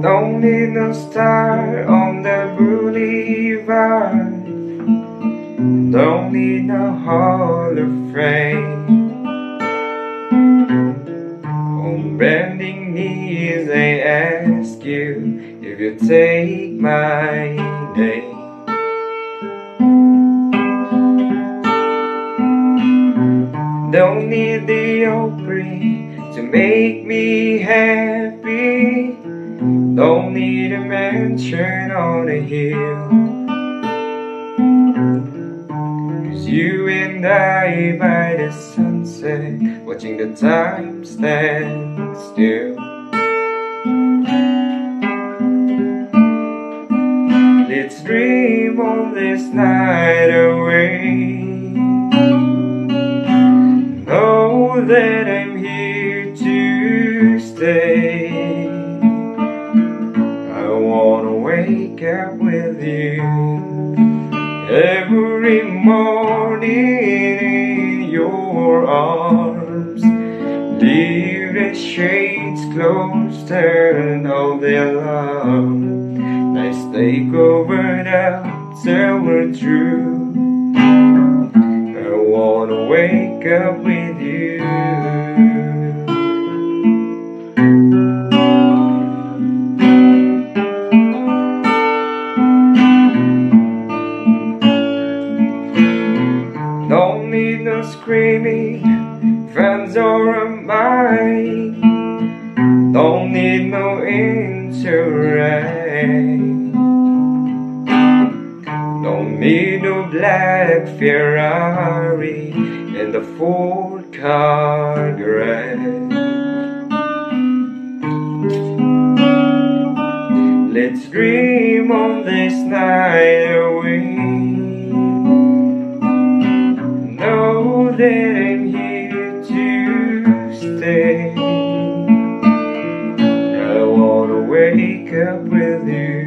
Don't need no star on the boulevard. Need no hall of fame. On bending knees I ask you If you take my name. Don't need the opening make me happy. Don't need a mansion on a hill. Cause you and I by the sunset, watching the time stand still. Let's dream on this night away. Morning in your arms. Leave the shades closed, turn off the alarm. Let's take over now till we're through. I wanna wake up with Don't need no screaming, friends or mine. Don't need no interact. Don't need no black Ferrari in the Ford car garage. Let's dream on this night away. That I'm here to stay. I wanna wake up with you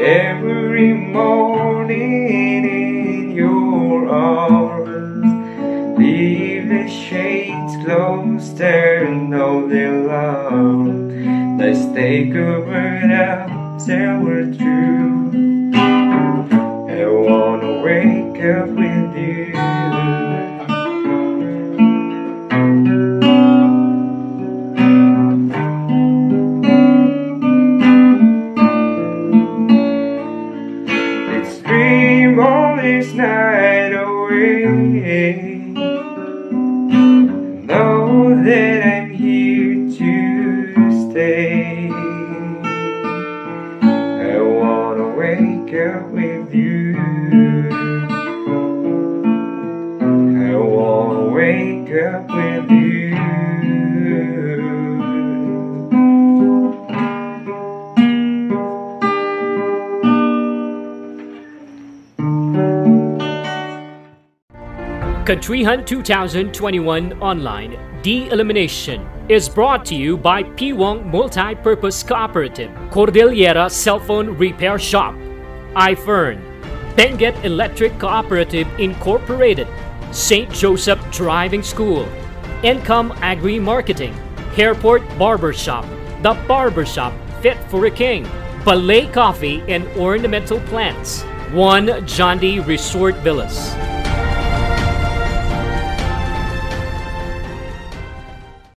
every morning in your arms. Leave the shades closed, turn off the alarm. Let's take over now till we're through. I wanna wake up with this night away. Know that I'm here to stay. I wanna wake up with Countryhan 2021 Online De-Elimination is brought to you by P1 Multi-Purpose Cooperative, Cordillera Cell Phone Repair Shop, iFern, Benguet Electric Cooperative Incorporated, St. Joseph Driving School, Income Agri Marketing, Hairport Barbershop, The Barbershop Fit for a King, Ballet Coffee and Ornamental Plants, One John D. Resort Villas.